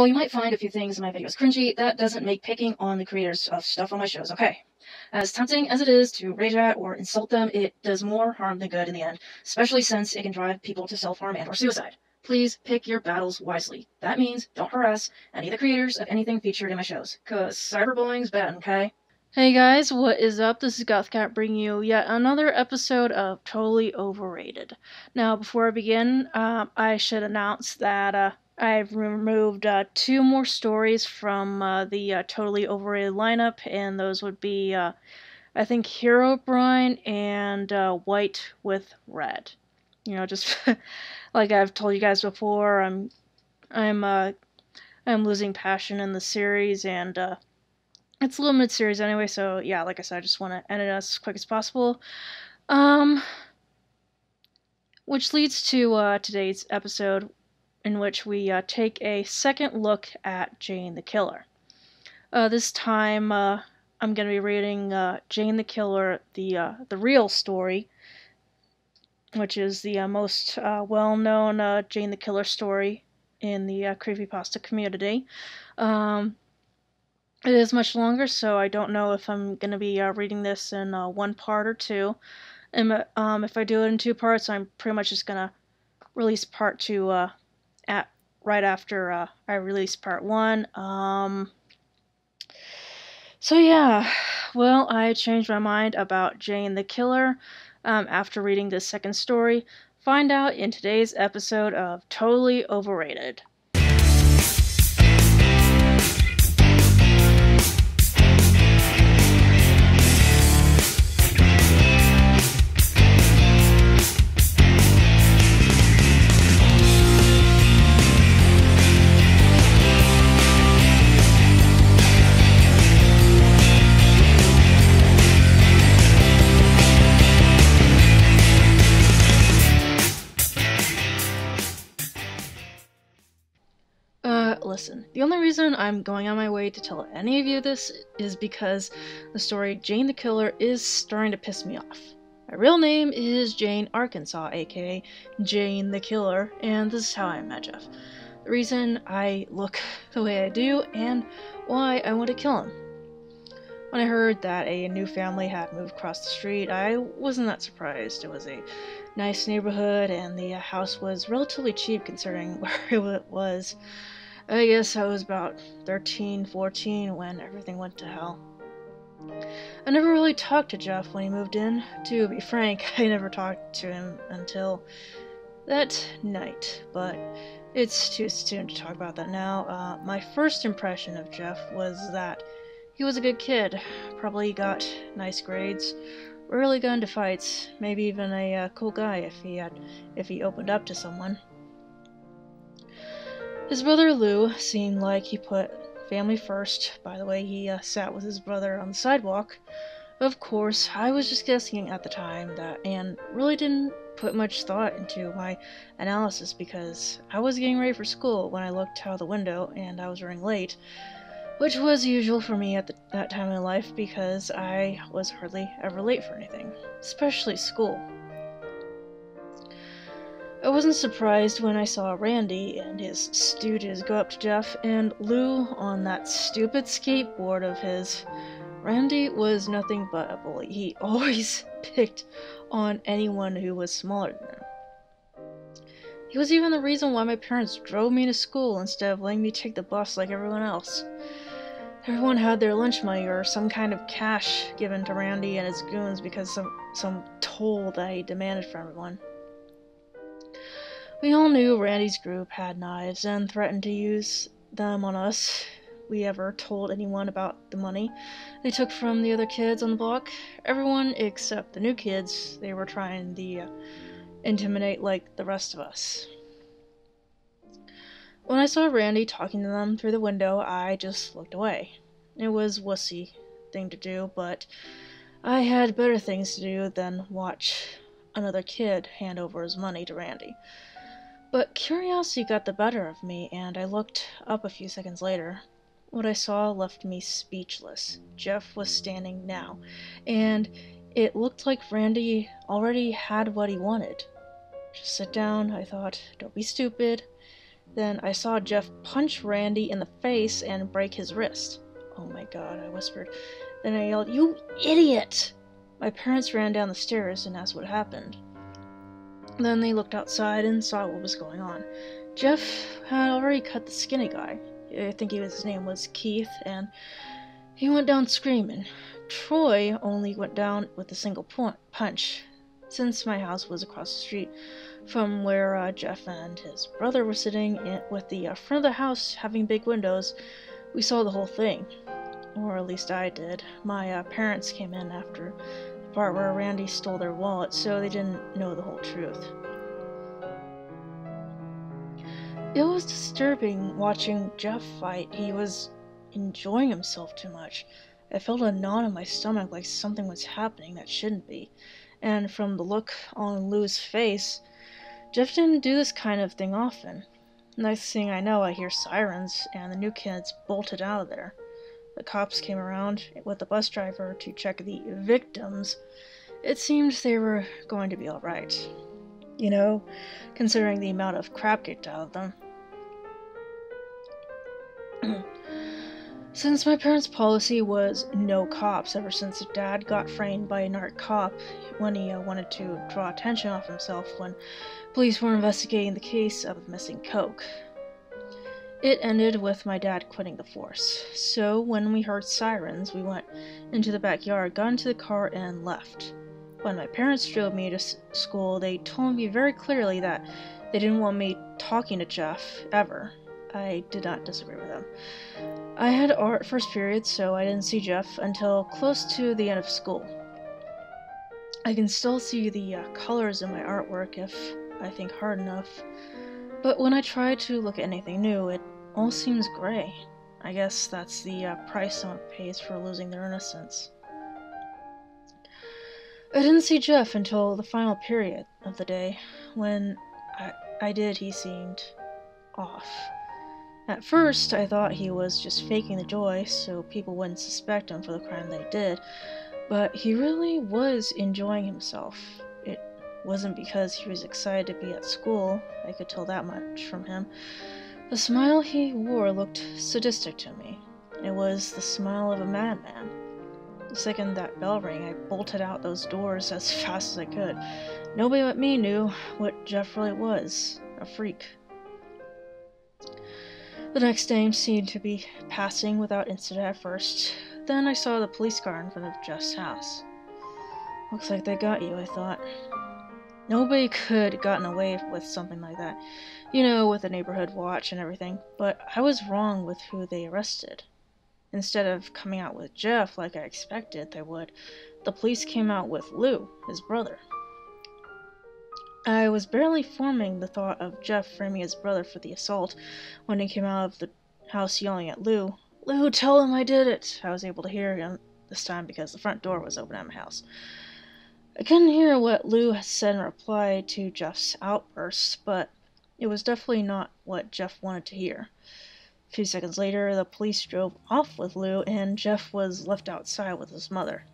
While you might find a few things in my videos cringy, that doesn't make picking on the creators of stuff on my shows okay. As tempting as it is to rage at or insult them, it does more harm than good in the end, especially since it can drive people to self-harm and or suicide. Please pick your battles wisely. That means don't harass any of the creators of anything featured in my shows, cause cyberbullying's bad, okay? Hey guys, what is up? This is GothKatt bringing you yet another episode of Totally Overrated. Now, before I begin, um, I should announce that uh, I've removed uh, two more stories from uh, the uh, totally overrated lineup, and those would be, uh, I think, Herobrine and uh, White with Red. You know, just like I've told you guys before, I'm, I'm, uh, I'm losing passion in the series, and it's a limited series anyway. So yeah, like I said, I just want to end it as quick as possible. Um, which leads to today's episode, in which we uh, take a second look at Jane the Killer. Uh, this time, uh, I'm going to be reading uh, Jane the Killer, the uh, the real story, which is the uh, most well-known Jane the Killer story in the creepypasta community. Um, it is much longer, so I don't know if I'm going to be reading this in one part or two. And um, if I do it in two parts, I'm pretty much just going to release part two at right after uh, I released part one. Um, so yeah, well, I changed my mind about Jane the Killer um, after reading this second story. Find out in today's episode of Totally Overrated. The only reason I'm going on my way to tell any of you this is because the story Jane the Killer is starting to piss me off. My real name is Jane Arkensaw, aka Jane the Killer, and this is how I met Jeff. The reason I look the way I do, and why I want to kill him. When I heard that a new family had moved across the street, I wasn't that surprised. It was a nice neighborhood, and the house was relatively cheap considering where it was. I guess I was about 13, 14 when everything went to hell. I never really talked to Jeff when he moved in. To be frank, I never talked to him until that night, but it's too soon to talk about that now. Uh, my first impression of Jeff was that he was a good kid, probably got nice grades, rarely got into fights, maybe even a uh, cool guy if he had if he opened up to someone. His brother Lou seemed like he put family first by the way he uh, sat with his brother on the sidewalk. Of course, I was just guessing at the time that Anne really didn't put much thought into my analysis because I was getting ready for school when I looked out the window and I was running late, which was usual for me at the, that time in life because I was hardly ever late for anything, especially school. I wasn't surprised when I saw Randy and his stooges go up to Jeff and Lou on that stupid skateboard of his. Randy was nothing but a bully. He always picked on anyone who was smaller than him. He was even the reason why my parents drove me to school instead of letting me take the bus like everyone else. Everyone had their lunch money or some kind of cash given to Randy and his goons because some some toll that he demanded from everyone. We all knew Randy's group had knives and threatened to use them on us we ever told anyone about the money they took from the other kids on the block. Everyone except the new kids they were trying to uh, intimidate like the rest of us. When I saw Randy talking to them through the window, I just looked away. It was wussy thing to do, but I had better things to do than watch another kid hand over his money to Randy. But curiosity got the better of me, and I looked up a few seconds later. What I saw left me speechless. Jeff was standing now, and it looked like Randy already had what he wanted. Just sit down, I thought. Don't be stupid. Then I saw Jeff punch Randy in the face and break his wrist. Oh my god, I whispered. Then I yelled, You idiot! My parents ran down the stairs and asked what happened. Then they looked outside and saw what was going on. Jeff had already cut the skinny guy. I think was, his name was Keith, and he went down screaming. Troy only went down with a single point, punch, since my house was across the street from where uh, Jeff and his brother were sitting in, with the uh, front of the house having big windows. We saw the whole thing, or at least I did. My uh, parents came in after part where Randy stole their wallet, so they didn't know the whole truth. It was disturbing watching Jeff fight. He was enjoying himself too much. I felt a knot in my stomach like something was happening that shouldn't be. And from the look on Lou's face, Jeff didn't do this kind of thing often. Next thing I know, I hear sirens, and the new kids bolted out of there. The cops came around with the bus driver to check the victims. It seemed they were going to be alright. You know, considering the amount of crap kicked out of them. Since my parents' policy was no cops ever since dad got framed by a narc cop when he uh, wanted to draw attention off himself when police were investigating the case of missing coke. It ended with my dad quitting the force. So when we heard sirens, we went into the backyard, got into the car, and left. When my parents drove me to school, they told me very clearly that they didn't want me talking to Jeff ever. I did not disagree with them. I had art first period, so I didn't see Jeff until close to the end of school. I can still see the uh, colors in my artwork if I think hard enough, but when I try to look at anything new, it all seems gray. I guess that's the uh, price someone pays for losing their innocence. I didn't see Jeff until the final period of the day. When I, I did, he seemed off. At first, I thought he was just faking the joy so people wouldn't suspect him for the crime they did, but he really was enjoying himself. Wasn't because he was excited to be at school, I could tell that much from him. The smile he wore looked sadistic to me. It was the smile of a madman. The second that bell rang, I bolted out those doors as fast as I could. Nobody but me knew what Jeff really was a freak. The next day seemed to be passing without incident at first. Then I saw the police car in front of Jeff's house. Looks like they got you, I thought. Nobody could have gotten away with something like that. You know, with a neighborhood watch and everything. But I was wrong with who they arrested. Instead of coming out with Jeff like I expected they would, the police came out with Lou, his brother. I was barely forming the thought of Jeff framing his brother for the assault when he came out of the house yelling at Lou. Lou, tell him I did it! I was able to hear him this time because the front door was open at my house. I couldn't hear what Lou said in reply to Jeff's outburst, but it was definitely not what Jeff wanted to hear. A few seconds later, the police drove off with Lou, and Jeff was left outside with his mother.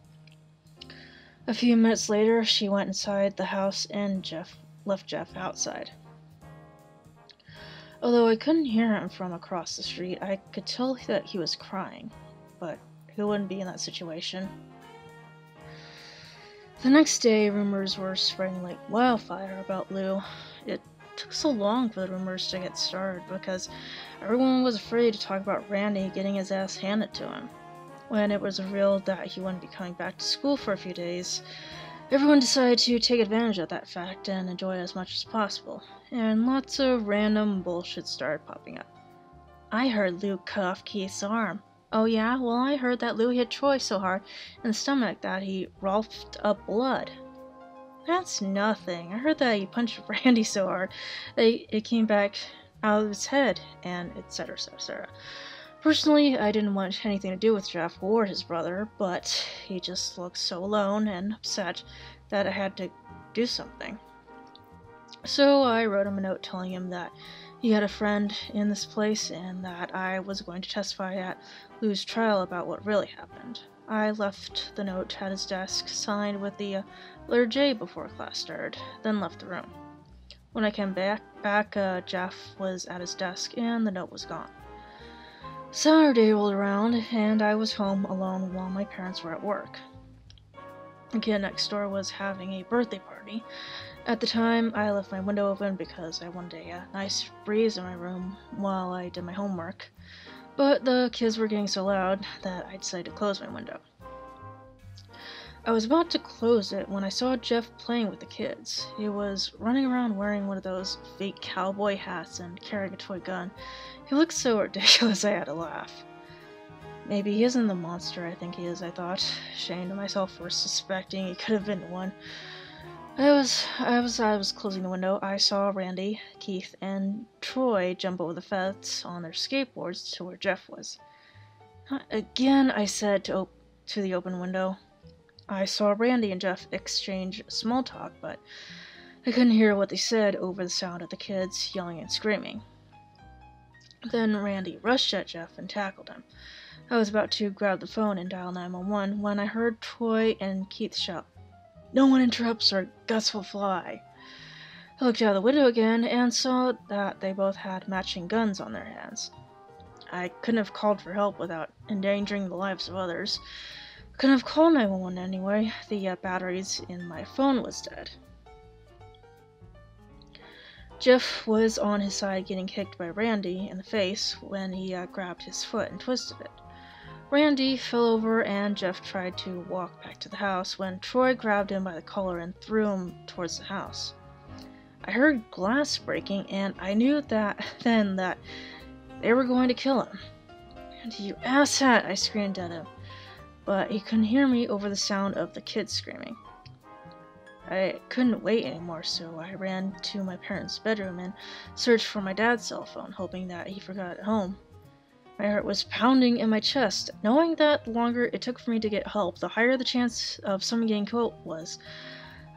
A few minutes later, she went inside the house and Jeff left Jeff outside. Although I couldn't hear him from across the street, I could tell that he was crying. But who wouldn't be in that situation? The next day, rumors were spreading like wildfire about Lou. It took so long for the rumors to get started because everyone was afraid to talk about Randy getting his ass handed to him. When it was revealed that he wouldn't be coming back to school for a few days, everyone decided to take advantage of that fact and enjoy it as much as possible, and lots of random bullshit started popping up. I heard Lou cut off Keith's arm. Oh yeah? Well, I heard that Lou hit Troy so hard in the stomach that he roughed up blood. That's nothing. I heard that he punched Randy so hard that it came back out of his head, and etc. etc. Personally, I didn't want anything to do with Jeff or his brother, but he just looked so alone and upset that I had to do something. So I wrote him a note telling him that he had a friend in this place and that I was going to testify at Lou's trial about what really happened. I left the note at his desk, signed with the uh, letter J before class started, then left the room. When I came back back, uh, Jeff was at his desk and the note was gone. Saturday rolled around and I was home alone while my parents were at work. The kid next door was having a birthday party. At the time, I left my window open because I wanted a, a nice breeze in my room while I did my homework. But the kids were getting so loud that I decided to close my window. I was about to close it when I saw Jeff playing with the kids. He was running around wearing one of those fake cowboy hats and carrying a toy gun. He looked so ridiculous I had to laugh. Maybe he isn't the monster I think he is, I thought, ashamed of myself for suspecting he could have been one. I was I was I was closing the window. I saw Randy, Keith, and Troy jump over the fence on their skateboards to where Jeff was. Again, I said to to the open window. I saw Randy and Jeff exchange small talk, but I couldn't hear what they said over the sound of the kids yelling and screaming. Then Randy rushed at Jeff and tackled him. I was about to grab the phone and dial 911 when I heard Troy and Keith shout, No one interrupts or Gus will fly. I looked out the window again and saw that they both had matching guns on their hands. I couldn't have called for help without endangering the lives of others. Couldn't have called 911 anyway. The uh, batteries in my phone was dead. Jeff was on his side getting kicked by Randy in the face when he uh, grabbed his foot and twisted it. Randy fell over and Jeff tried to walk back to the house when Troy grabbed him by the collar and threw him towards the house. I heard glass breaking and I knew that then that they were going to kill him. And you asshat, I screamed at him but he couldn't hear me over the sound of the kids screaming. I couldn't wait anymore, so I ran to my parents' bedroom and searched for my dad's cell phone, hoping that he forgot at home. My heart was pounding in my chest, knowing that the longer it took for me to get help, the higher the chance of someone getting killed was.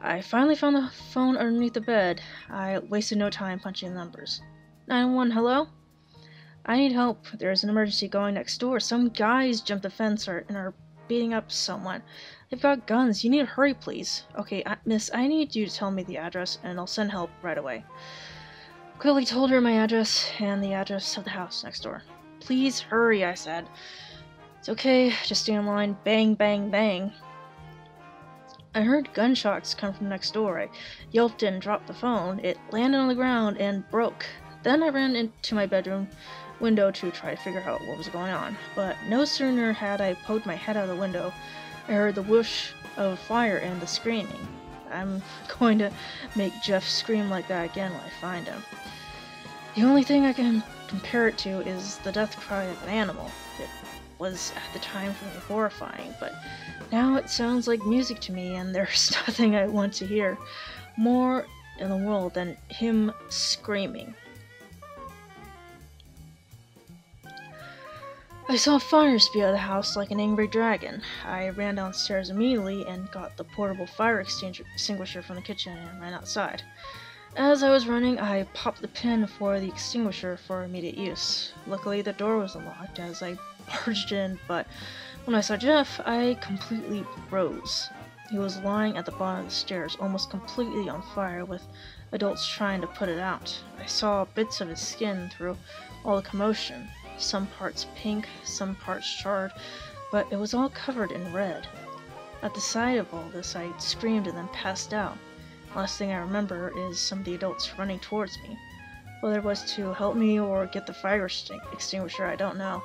I finally found the phone underneath the bed. I wasted no time punching the numbers. 911, hello? I need help. There's an emergency going next door. Some guys jumped the fence and are beating up someone. They've got guns. You need to hurry, please. Okay, I, miss, I need you to tell me the address, and I'll send help right away. Quickly told her my address and the address of the house next door. Please hurry, I said. It's okay, just stay in line. Bang, bang, bang. I heard gunshots come from next door. I yelped and dropped the phone. It landed on the ground and broke. Then I ran into my bedroom window to try to figure out what was going on. But no sooner had I poked my head out of the window, I heard the whoosh of fire and the screaming. I'm going to make Jeff scream like that again when I find him. The only thing I can compare it to is the death cry of an animal. It was at the time for horrifying, but now it sounds like music to me, and there's nothing I want to hear more in the world than him screaming. I saw fire spew out of the house like an angry dragon. I ran downstairs immediately and got the portable fire extinguisher from the kitchen and ran outside. As I was running, I popped the pin for the extinguisher for immediate use. Luckily, the door was unlocked as I barged in, but when I saw Jeff, I completely froze. He was lying at the bottom of the stairs, almost completely on fire, with adults trying to put it out. I saw bits of his skin through all the commotion some parts pink, some parts charred, but it was all covered in red. At the sight of all this, I screamed and then passed out. Last thing I remember is some of the adults running towards me. Whether it was to help me or get the fire extinguisher, I don't know.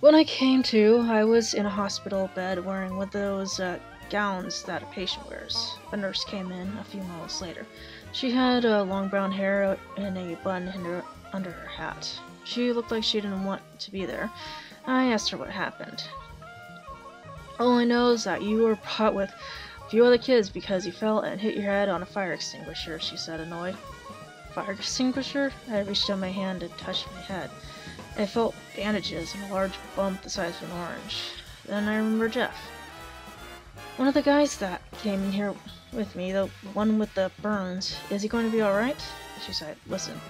When I came to, I was in a hospital bed wearing one of those uh, gowns that a patient wears. A nurse came in a few moments later. She had uh, long brown hair and a bun in her under her hat. She looked like she didn't want to be there. I asked her what happened. All I know is that you were caught with few other kids because you fell and hit your head on a fire extinguisher, she said, annoyed. Fire extinguisher? I reached out my hand and touched my head. I felt bandages and a large bump the size of an orange. Then I remember Jeff. One of the guys that came in here with me, the one with the burns, is he going to be alright? She said, listen,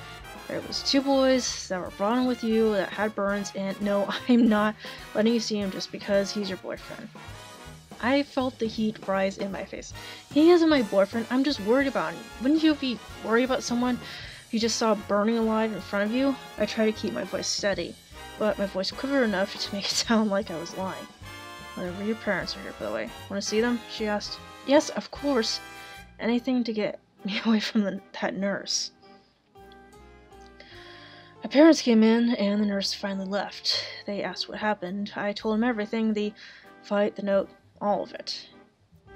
there was two boys that were brought in with you that had burns, and no, I'm not letting you see him just because he's your boyfriend. I felt the heat rise in my face. He isn't my boyfriend. I'm just worried about him. Wouldn't you be worried about someone you just saw burning alive in front of you? I tried to keep my voice steady, but my voice quivered enough to make it sound like I was lying. Whatever your parents are here, by the way. Want to see them? She asked. Yes, of course. Anything to get me away from the, that nurse. My parents came in, and the nurse finally left. They asked what happened. I told them everything the fight, the note, all of it.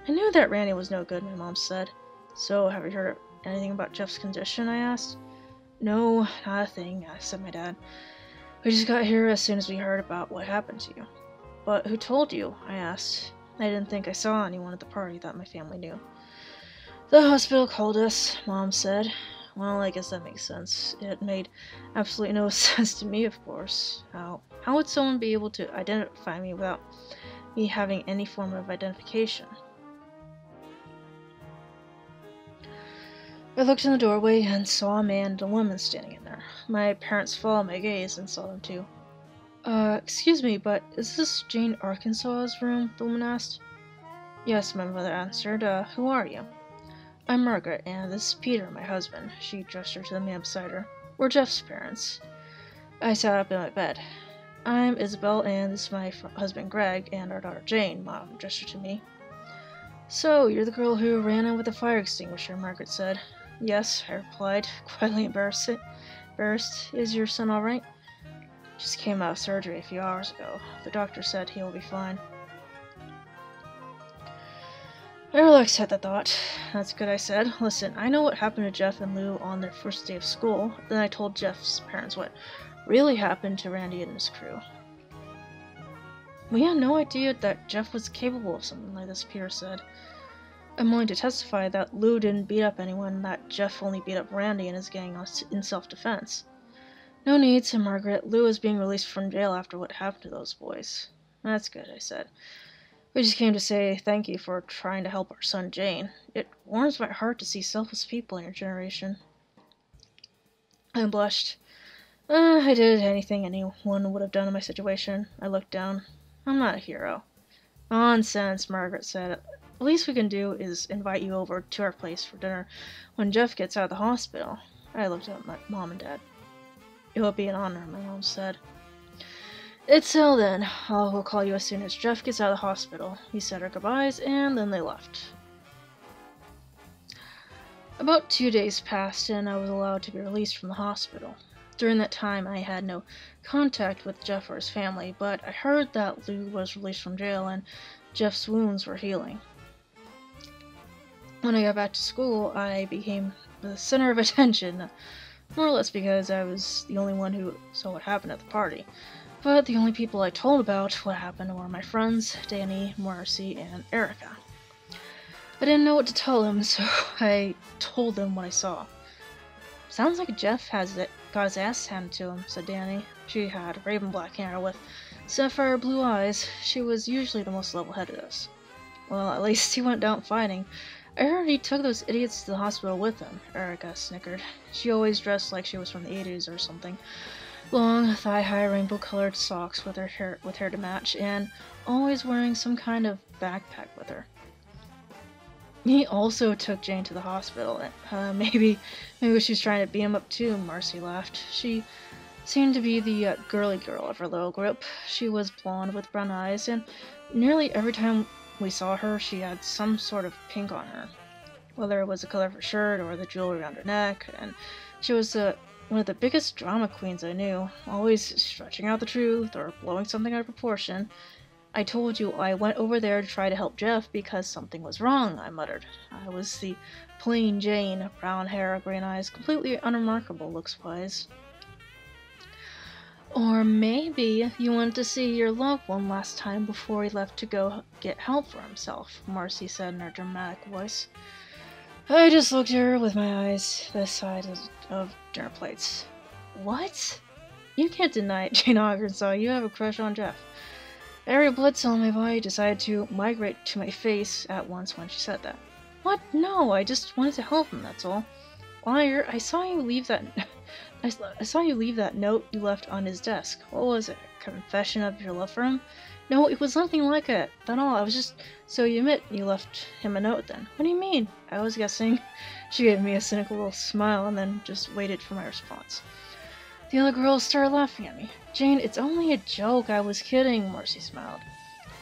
I knew that Randy was no good, my mom said. So, have you heard anything about Jeff's condition? I asked. No, not a thing, said my dad. We just got here as soon as we heard about what happened to you. But who told you? I asked. I didn't think I saw anyone at the party that my family knew. The hospital called us, Mom said. Well, I guess that makes sense. It made absolutely no sense to me, of course. How how would someone be able to identify me without me having any form of identification? I looked in the doorway and saw a man and a woman standing in there. My parents followed my gaze and saw them too. Uh, excuse me, but is this Jane Arkensaw's room? The woman asked. Yes, my mother answered. Uh, who are you? I'm Margaret, and this is Peter, my husband. She gestured to the man beside her. We're Jeff's parents. I sat up in my bed. I'm Isabel, and this is my husband Greg, and our daughter Jane, Mom gestured to me. So, you're the girl who ran in with the fire extinguisher, Margaret said. Yes, I replied, quietly embarrassed. Embarrassed. Is your son all right? Just came out of surgery a few hours ago. The doctor said he will be fine. I relaxed at the thought. That's good, I said. Listen, I know what happened to Jeff and Lou on their first day of school. Then I told Jeff's parents what really happened to Randy and his crew. We had no idea that Jeff was capable of something like this, Peter said. I'm willing to testify that Lou didn't beat up anyone, that Jeff only beat up Randy and his gang in self defense. No need, said Margaret. Lou is being released from jail after what happened to those boys. That's good, I said. We just came to say thank you for trying to help our son Jane. It warms my heart to see selfless people in your generation. I blushed. Uh, I did anything anyone would have done in my situation. I looked down. I'm not a hero. Nonsense, Margaret said. The least we can do is invite you over to our place for dinner when Jeff gets out of the hospital. I looked at my mom and dad. It will be an honor, my mom said. It's so then. I will call you as soon as Jeff gets out of the hospital. We said our goodbyes, and then they left. About two days passed, and I was allowed to be released from the hospital. During that time, I had no contact with Jeff or his family, but I heard that Lou was released from jail and Jeff's wounds were healing. When I got back to school, I became the center of attention, more or less because I was the only one who saw what happened at the party. But the only people I told about what happened were my friends, Danny, Marcy, and Erica. I didn't know what to tell them, so I told them what I saw. Sounds like Jeff has it, his ass handed to him, said Danny. She had raven black hair with sapphire blue eyes. She was usually the most level headed of us. Well, at least he went down fighting. I heard he took those idiots to the hospital with him, Erica snickered. She always dressed like she was from the 80s or something long, thigh-high, rainbow-colored socks with her hair with hair to match, and always wearing some kind of backpack with her. He also took Jane to the hospital. Uh, maybe, maybe she was trying to beat him up too. Marcy laughed. She seemed to be the uh, girly girl of her little group. She was blonde with brown eyes, and nearly every time we saw her, she had some sort of pink on her, whether it was the color of her shirt or the jewelry around her neck. And she was the one of the biggest drama queens I knew, always stretching out the truth or blowing something out of proportion. I told you I went over there to try to help Jeff because something was wrong, I muttered. I was the plain Jane, brown hair, green eyes, completely unremarkable looks wise. Or maybe you wanted to see your loved one last time before he left to go get help for himself, Marcy said in her dramatic voice. I just looked at her with my eyes the size of dinner plates. What? You can't deny it, Jane Arkensaw. You have a crush on Jeff. Every blood cell in my body decided to migrate to my face at once when she said that. What? No, I just wanted to help him, that's all. Liar, I saw you leave that... I saw you leave that note you left on his desk. What was it? A confession of your love for him? No, it was nothing like it at all. I was just. So you admit you left him a note then? What do you mean? I was guessing. She gave me a cynical little smile and then just waited for my response. The other girls started laughing at me. Jane, it's only a joke. I was kidding, Marcy smiled.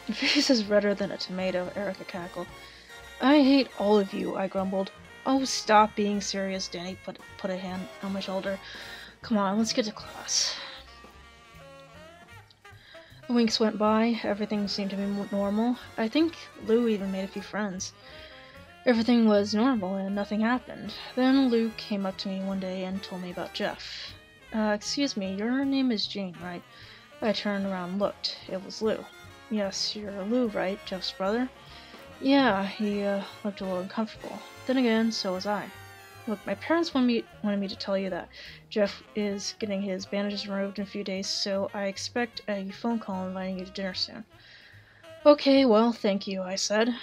Your face is redder than a tomato, Erica cackled. I hate all of you, I grumbled. Oh, stop being serious, Danny put, put a hand on my shoulder. Come on, let's get to class. The weeks went by, everything seemed to be normal. I think Lou even made a few friends. Everything was normal and nothing happened. Then Lou came up to me one day and told me about Jeff. Uh, excuse me, your name is Jane, right? I turned around and looked. It was Lou. Yes, you're Lou, right? Jeff's brother? Yeah, he uh, looked a little uncomfortable. Then again, so was I. Look, my parents wanted me, wanted me to tell you that Jeff is getting his bandages removed in a few days, so I expect a phone call inviting you to dinner soon. Okay, well, thank you, I said.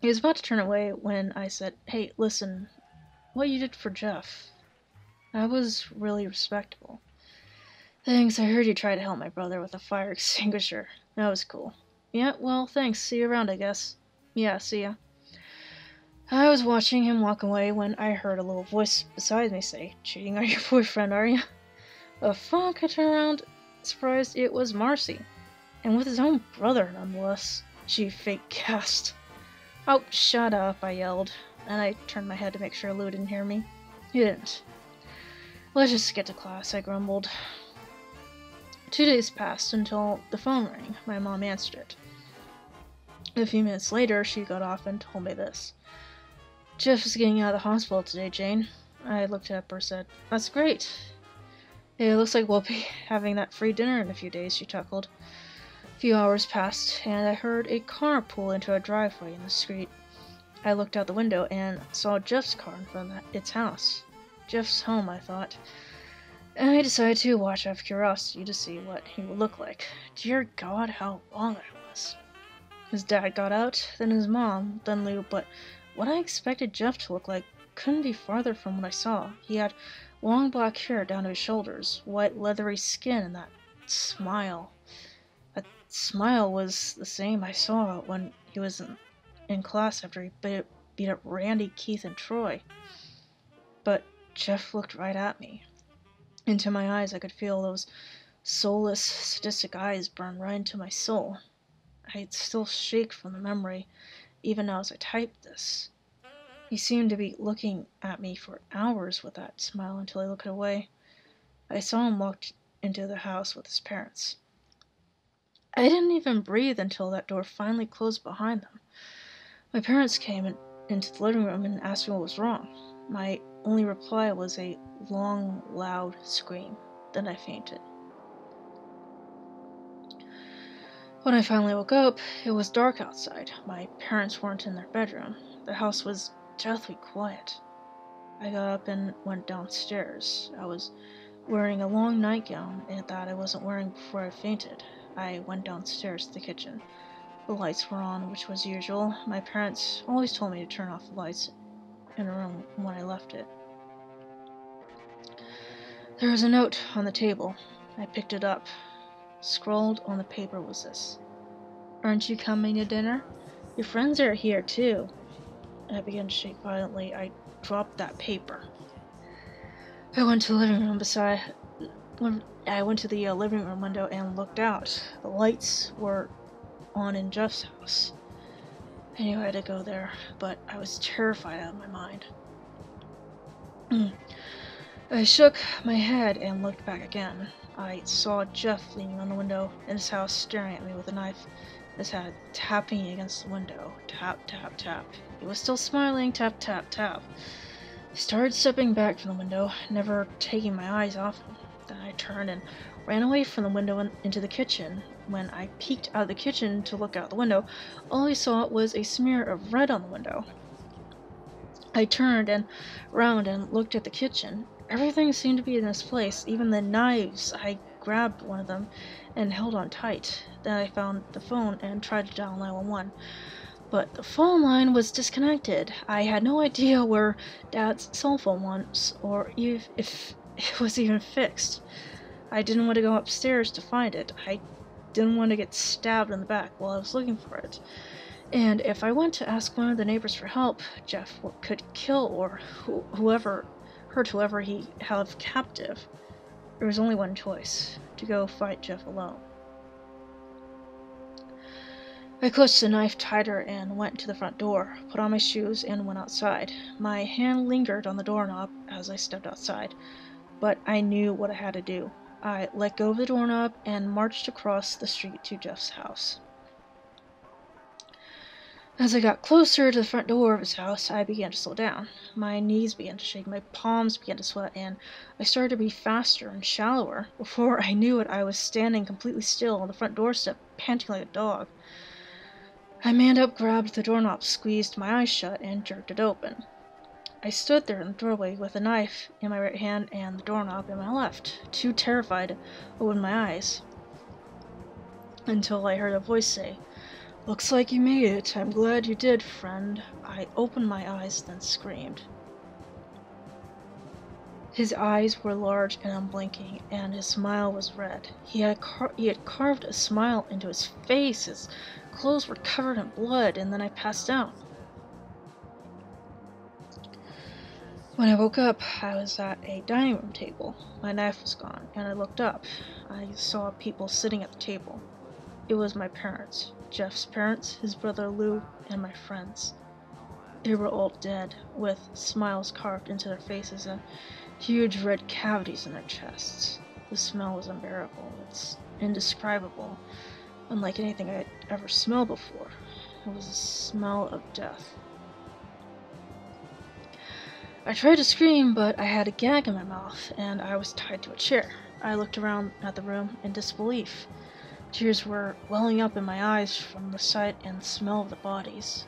He was about to turn away when I said, Hey, listen, what you did for Jeff, that was really respectable. Thanks, I heard you tried to help my brother with a fire extinguisher. That was cool. Yeah, well, thanks. See you around, I guess. Yeah, see ya. I was watching him walk away when I heard a little voice beside me say, Cheating on your boyfriend, are you? The fuck? I turned around, surprised it was Marcy. And with his own brother, nonetheless. She fake gasped. Oh, shut up, I yelled, and I turned my head to make sure Lou didn't hear me. He didn't. Let's just get to class, I grumbled. Two days passed until the phone rang. My mom answered it. A few minutes later, she got off and told me this. Jeff is getting out of the hospital today, Jane. I looked at her and said, That's great. It looks like we'll be having that free dinner in a few days, she chuckled. A few hours passed, and I heard a car pull into a driveway in the street. I looked out the window and saw Jeff's car in front of its house. Jeff's home, I thought. I decided to watch out of curiosity to see what he would look like. Dear God, how long I was. His dad got out, then his mom, then Lou, but what I expected Jeff to look like couldn't be farther from what I saw. He had long black hair down to his shoulders, white leathery skin, and that smile. That smile was the same I saw when he was in, in class after he beat up Randy, Keith, and Troy. Jeff looked right at me. Into my eyes, I could feel those soulless, sadistic eyes burn right into my soul. I'd still shake from the memory even now as I typed this. He seemed to be looking at me for hours with that smile until he looked away. I saw him walk into the house with his parents. I didn't even breathe until that door finally closed behind them. My parents came in, into the living room and asked me what was wrong. My only reply was a long, loud scream. Then I fainted. When I finally woke up, it was dark outside. My parents weren't in their bedroom. The house was deathly quiet. I got up and went downstairs. I was wearing a long nightgown that I wasn't wearing before I fainted. I went downstairs to the kitchen. The lights were on, which was usual. My parents always told me to turn off the lights in a room when I left it. There was a note on the table. I picked it up. Scrawled on the paper was this Aren't you coming to dinner? Your friends are here too. I began to shake violently. I dropped that paper. I went to the living room beside. I went to the uh, living room window and looked out. The lights were on in Jeff's house. I knew I had to go there, but I was terrified out of my mind. I shook my head and looked back again. I saw Jeff leaning on the window in his house, staring at me with a knife his hand, tapping against the window. Tap, tap, tap. He was still smiling. Tap, tap, tap. I started stepping back from the window, never taking my eyes off him. Then I turned and ran away from the window and into the kitchen. When I peeked out of the kitchen to look out the window, all I saw was a smear of red on the window. I turned and round and looked at the kitchen. Everything seemed to be in this place, even the knives. I grabbed one of them and held on tight. Then I found the phone and tried to dial 911. But the phone line was disconnected. I had no idea where Dad's cell phone was, or if, it was even fixed. I didn't want to go upstairs to find it. I didn't want to get stabbed in the back while I was looking for it. And if I went to ask one of the neighbors for help, Jeff could kill or wh- whoever hurt whoever he held captive. There was only one choice to go fight Jeff alone. I clutched the knife tighter and went to the front door, put on my shoes, and went outside. My hand lingered on the doorknob as I stepped outside, but I knew what I had to do. I let go of the doorknob and marched across the street to Jeff's house. As I got closer to the front door of his house, I began to slow down. My knees began to shake, my palms began to sweat, and I started to breathe faster and shallower. Before I knew it, I was standing completely still on the front doorstep, panting like a dog. I manned up, grabbed the doorknob, squeezed my eyes shut, and jerked it open. I stood there in the doorway with a knife in my right hand and the doorknob in my left, too terrified to open my eyes. Until I heard a voice say, Looks like you made it. I'm glad you did, friend. I opened my eyes, then screamed. His eyes were large and unblinking, and his smile was red. He had, car- he had carved a smile into his face. His clothes were covered in blood, and then I passed out. When I woke up, I was at a dining room table. My knife was gone, and I looked up. I saw people sitting at the table. It was my parents Jeff's parents, his brother Lou, and my friends. They were all dead, with smiles carved into their faces and huge red cavities in their chests. The smell was unbearable. It's indescribable, unlike anything I had ever smelled before. It was a smell of death. I tried to scream, but I had a gag in my mouth, and I was tied to a chair. I looked around at the room in disbelief. Tears were welling up in my eyes from the sight and smell of the bodies.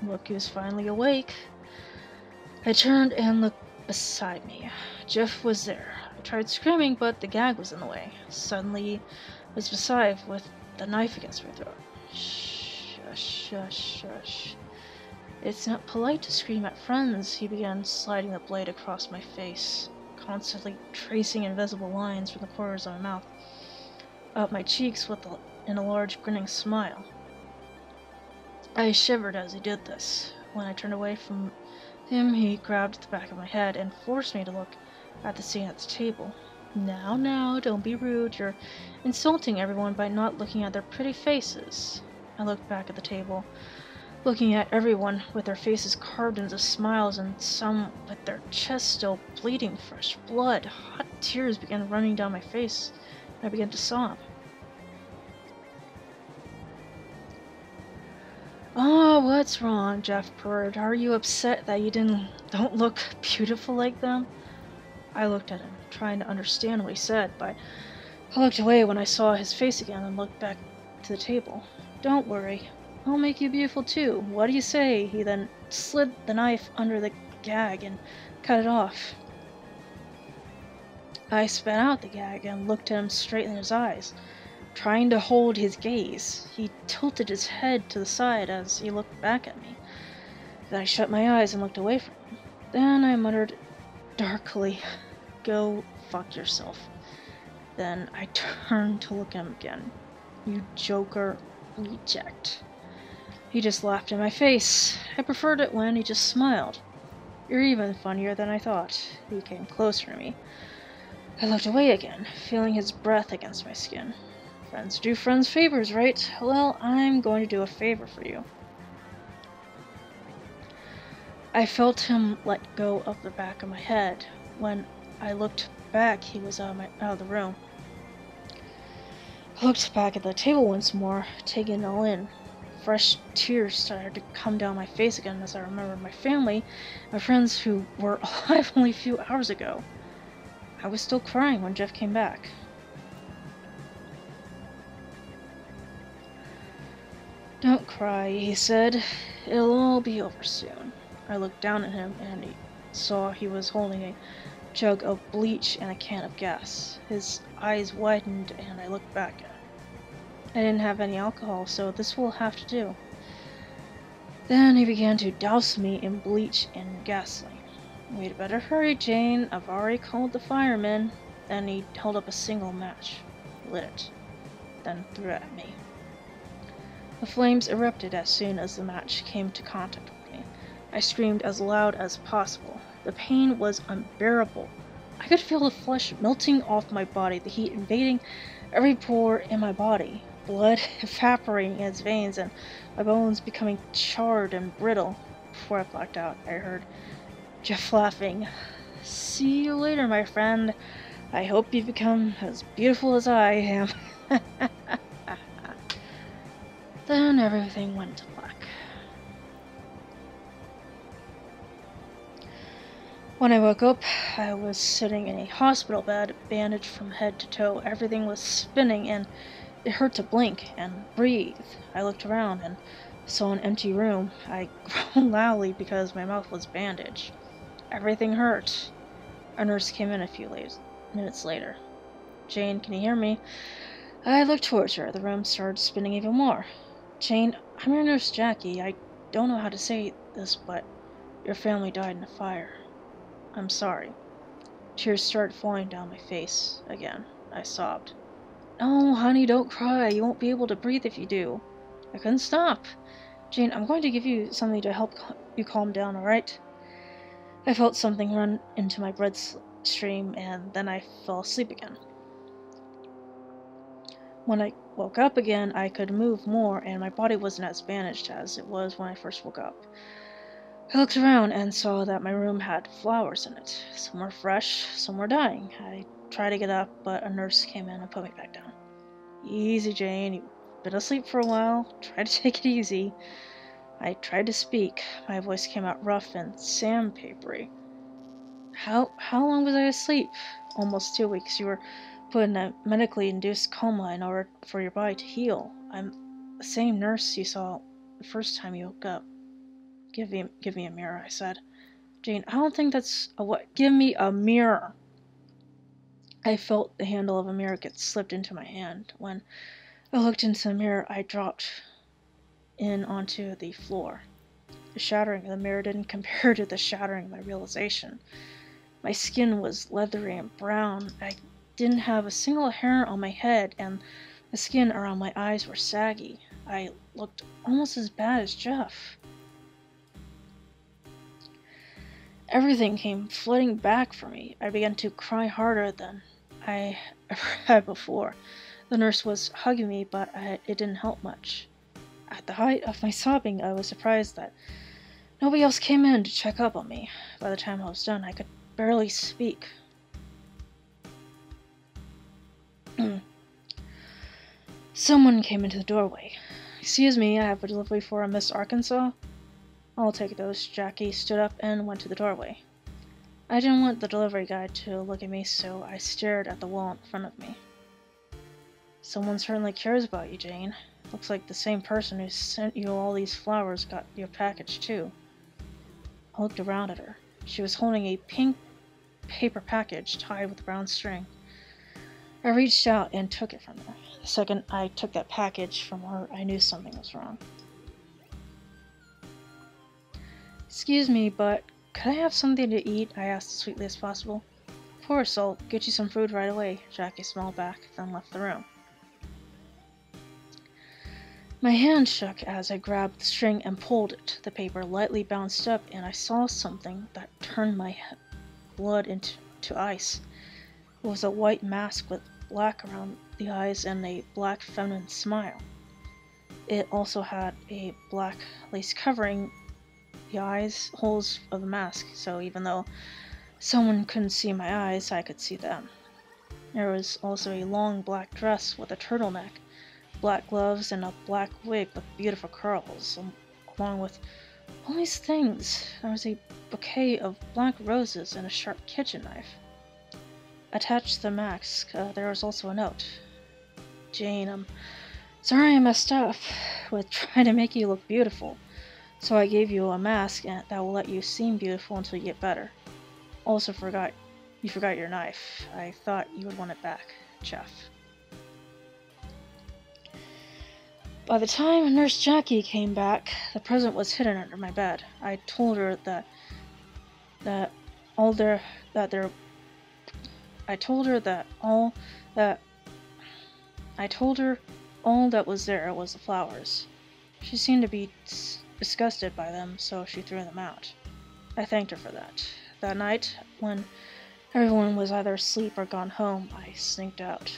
Look who's finally awake. I turned and looked beside me. Jeff was there. I tried screaming, but the gag was in the way. Suddenly, I was beside with the knife against my throat. Shush, shush, shush. It's not polite to scream at friends. He began sliding the blade across my face, constantly tracing invisible lines from the corners of my mouth up my cheeks with a, in a large grinning smile. I shivered as he did this. When I turned away from him, he grabbed the back of my head and forced me to look at the scene at the table. Now, now, don't be rude. You're insulting everyone by not looking at their pretty faces. I looked back at the table looking at everyone with their faces carved into smiles and some with their chests still bleeding fresh blood. Hot tears began running down my face. I began to sob. Oh, what's wrong, Jeff purred. Are you upset that you didn't don't look beautiful like them? I looked at him, trying to understand what he said, but I looked away when I saw his face again and looked back to the table. Don't worry, I'll make you beautiful too. What do you say? He then slid the knife under the gag and cut it off. I spat out the gag and looked at him straight in his eyes, trying to hold his gaze. He tilted his head to the side as he looked back at me. Then I shut my eyes and looked away from him. Then I muttered darkly, Go fuck yourself. Then I turned to look at him again. You joker reject. He just laughed in my face. I preferred it when he just smiled. You're even funnier than I thought. He came closer to me. I looked away again, feeling his breath against my skin. Friends do friends favors, right? Well, I'm going to do a favor for you. I felt him let go of the back of my head. When I looked back, he was out of, my, out of the room. I looked back at the table once more, taking it all in. Fresh tears started to come down my face again as I remembered my family, my friends who were alive only a few hours ago. I was still crying when Jeff came back. Don't cry, he said. It'll all be over soon. I looked down at him and he saw he was holding a jug of bleach and a can of gas. His eyes widened and I looked back at him. I didn't have any alcohol, so this will have to do. Then he began to douse me in bleach and gasoline. We'd better hurry, Jane. I've already called the firemen. Then he held up a single match. Lit it. then threw it at me. The flames erupted as soon as the match came to contact with me. I screamed as loud as possible. The pain was unbearable. I could feel the flesh melting off my body, the heat invading every pore in my body, blood evaporating in its veins, and my bones becoming charred and brittle. Before I blacked out, I heard Jeff laughing. See you later, my friend. I hope you become as beautiful as I am. then everything went to black. When I woke up, I was sitting in a hospital bed, bandaged from head to toe. Everything was spinning and it hurt to blink and breathe. I looked around and saw an empty room. I groaned loudly because my mouth was bandaged. Everything hurt. A nurse came in a few minutes later. Jane, can you hear me? I looked towards her. The room started spinning even more. Jane, I'm your nurse Jackie. I don't know how to say this, but your family died in a fire. I'm sorry. Tears started falling down my face again. I sobbed. No, honey, don't cry. You won't be able to breathe if you do. I couldn't stop. Jane, I'm going to give you something to help you calm down, alright? I felt something run into my bloodstream and then I fell asleep again. When I woke up again, I could move more and my body wasn't as bandaged as it was when I first woke up. I looked around and saw that my room had flowers in it. Some were fresh, some were dying. I tried to get up, but a nurse came in and put me back down. Easy, Jane. You've been asleep for a while. Try to take it easy. I tried to speak. My voice came out rough and sandpapery. How how long was I asleep? Almost two weeks. You were put in a medically induced coma in order for your body to heal. I'm the same nurse you saw the first time you woke up. Give me, give me a mirror, I said. Jane, I don't think that's a what. Give me a mirror. I felt the handle of a mirror get slipped into my hand. When I looked into the mirror, I dropped in onto the floor. The shattering of the mirror didn't compare to the shattering of my realization. My skin was leathery and brown. I didn't have a single hair on my head, and the skin around my eyes were saggy. I looked almost as bad as Jeff. Everything came flooding back for me. I began to cry harder than I ever had before. The nurse was hugging me, but I, it didn't help much. At the height of my sobbing, I was surprised that nobody else came in to check up on me. By the time I was done, I could barely speak. Someone came into the doorway. Excuse me, I have a delivery for a Miss Arkensaw. I'll take those. Jackie stood up and went to the doorway. I didn't want the delivery guy to look at me, so I stared at the wall in front of me. Someone certainly cares about you, Jane. Looks like the same person who sent you all these flowers got your package, too. I looked around at her. She was holding a pink paper package tied with brown string. I reached out and took it from her. The second I took that package from her, I knew something was wrong. Excuse me, but could I have something to eat? I asked as sweetly as possible. Of course, I'll get you some food right away. Jackie smiled back, then left the room. My hand shook as I grabbed the string and pulled it. The paper lightly bounced up, and I saw something that turned my blood into to ice. It was a white mask with black around the eyes and a black feminine smile. It also had a black lace covering the eyes holes of the mask, so even though someone couldn't see my eyes, I could see them. There was also a long black dress with a turtleneck, black gloves, and a black wig with beautiful curls, along with all these things. There was a bouquet of black roses and a sharp kitchen knife. Attached to the mask, uh, there was also a note. Jane, I'm sorry I messed up with trying to make you look beautiful. So I gave you a mask that will let you seem beautiful until you get better. Also forgot, you forgot your knife. I thought you would want it back, Jeff. By the time Nurse Jackie came back, the present was hidden under my bed. I told her that that all their that there I told her that all that I told her all that was there was the flowers. She seemed to be disgusted by them, so she threw them out. I thanked her for that. That night, when everyone was either asleep or gone home, I sneaked out.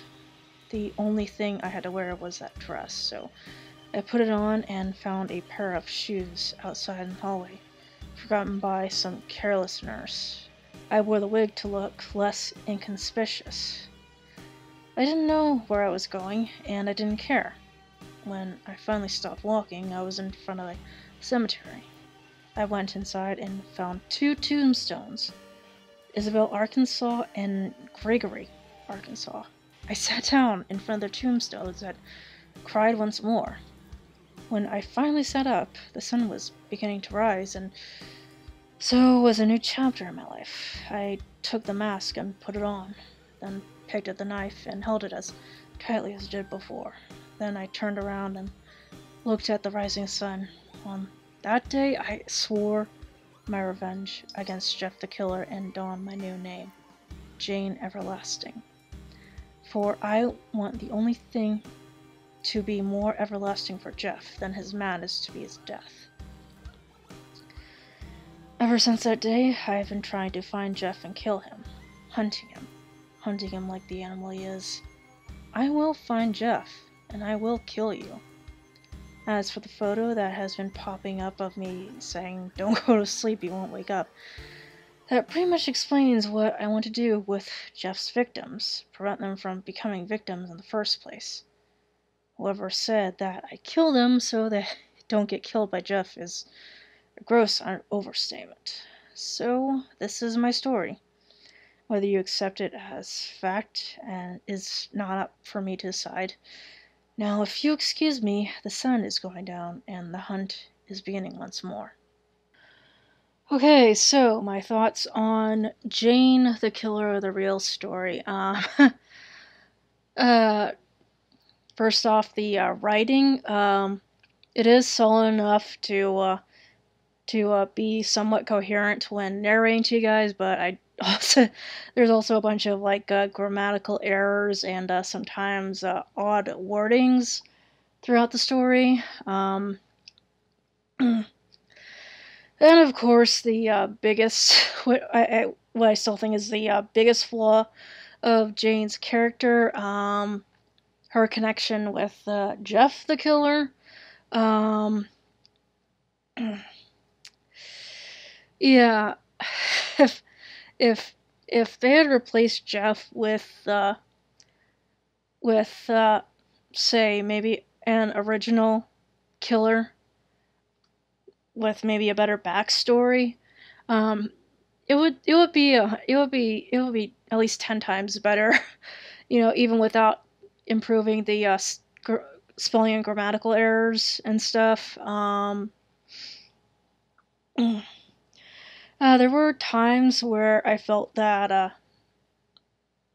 The only thing I had to wear was that dress, so I put it on and found a pair of shoes outside in the hallway, forgotten by some careless nurse. I wore the wig to look less inconspicuous. I didn't know where I was going, and I didn't care. When I finally stopped walking, I was in front of a cemetery. I went inside and found two tombstones Isabel, Arkensaw, and Gregory, Arkensaw. I sat down in front of the tombstones and cried once more. When I finally sat up, the sun was beginning to rise, and so was a new chapter in my life. I took the mask and put it on, then picked up the knife and held it as tightly as I did before. Then I turned around and looked at the rising sun. On that day, I swore my revenge against Jeff the Killer and donned my new name, Jane Everlasting. For I want the only thing to be more everlasting for Jeff than his madness to be his death. Ever since that day, I have been trying to find Jeff and kill him, hunting him, hunting him like the animal he is. I will find Jeff, and I will kill you. As for the photo that has been popping up of me saying, don't go to sleep, you won't wake up, that pretty much explains what I want to do with Jeff's victims, prevent them from becoming victims in the first place. Whoever said that I kill them so they don't get killed by Jeff is a gross overstatement. So, this is my story. Whether you accept it as fact and is not up for me to decide. Now, if you excuse me, the sun is going down and the hunt is beginning once more. Okay, so my thoughts on Jane the Killer, of the real story. Um, uh, first off, the uh, writing. Um, it is solid enough to uh, to uh, be somewhat coherent when narrating to you guys, but I also there's also a bunch of like uh, grammatical errors and uh, sometimes odd wordings throughout the story. Um, and of course, the uh, biggest what I, what I still think is the uh, biggest flaw of Jane's character, um, her connection with uh, Jeff the killer. Um, yeah, if if if they had replaced Jeff with uh, with uh, say maybe an original killer with maybe a better backstory, um, it would it would be a, it would be it would be at least ten times better, you know, even without improving the uh, spelling and grammatical errors and stuff. Um, Uh, there were times where I felt that uh,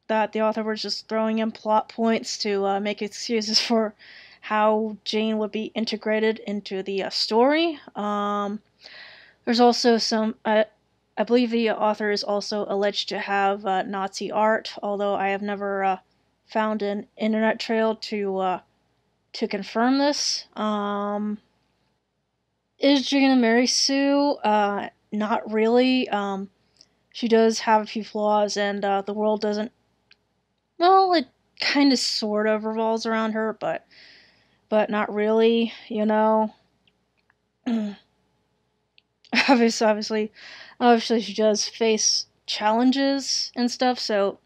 that the author was just throwing in plot points to uh, make excuses for how Jane would be integrated into the uh, story. Um, there's also some. Uh, I believe the author is also alleged to have uh, Nazi art, although I have never found an internet trail to to confirm this. Um, is Jane a Mary Sue? not really. Um, she does have a few flaws, and uh, the world doesn't. Well, it kind of sort of revolves around her, but but not really. You know. obviously, obviously, obviously, she does face challenges and stuff. So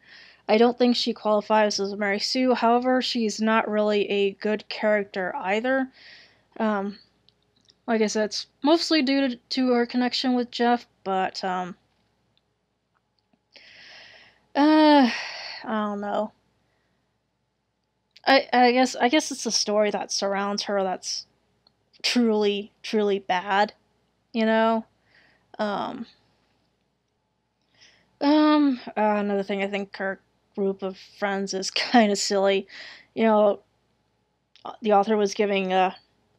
I don't think she qualifies as Mary Sue. However, she's not really a good character either. Um, like I said, it's mostly due to, to her connection with Jeff, but, um, uh, I don't know. I, I guess I guess it's the story that surrounds her that's truly truly bad, you know. Um, um, uh, another thing I think her group of friends is kind of silly. You know, the author was giving uh,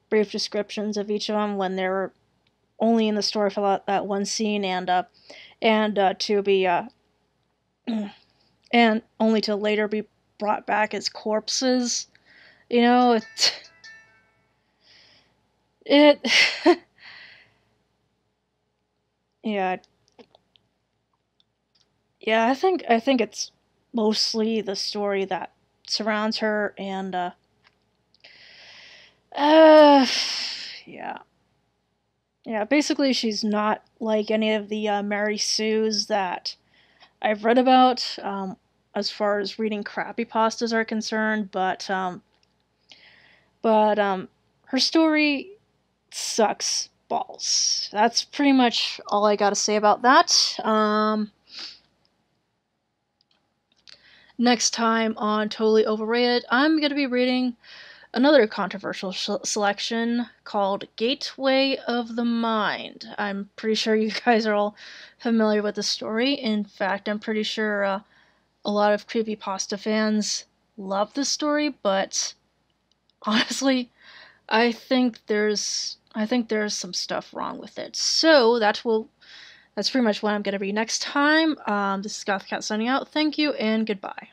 brief descriptions of each of them when they were only in the story for that, that one scene and uh, and uh, to be uh, and only to later be brought back as corpses. You know, it. It. yeah. Yeah, I think I think it's mostly the story that surrounds her and uh uh yeah. Yeah, basically she's not like any of the uh, Mary Sues that I've read about um, as far as reading crappy pastas are concerned, but um but um her story sucks balls. That's pretty much all I got to say about that. Um next time on Totally Overrated, I'm to be reading another controversial sh- selection called Gateway of the Mind. I'm pretty sure you guys are all familiar with the story. In fact, I'm pretty sure uh, a lot of creepypasta fans love the story, but honestly, I think there's I think there's some stuff wrong with it. So that will that's pretty much what I'm to read next time. Um, this is GothKatt signing out. Thank you and goodbye.